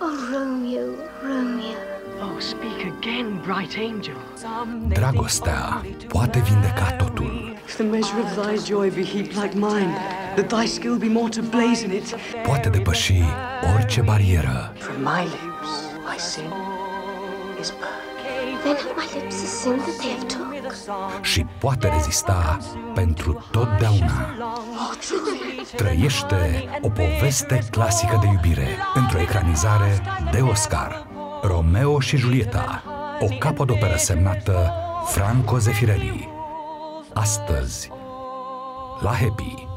Oh, Romeo, Romeo. Oh, speak again, bright angel. Dragostea poate vindeca totul. If the measure of thy joy be heaped like mine, that thy skill be more to blaze in it. Poate depăși orice barieră. From my lips, my sin is burned. Then have my lips a sin that they have took. Și poate rezista pentru totdeauna. Trăiește o poveste clasică de iubire într-o ecranizare de Oscar. Romeo și Julieta, o capodoperă semnată Franco Zeffirelli. Astăzi, la Happy.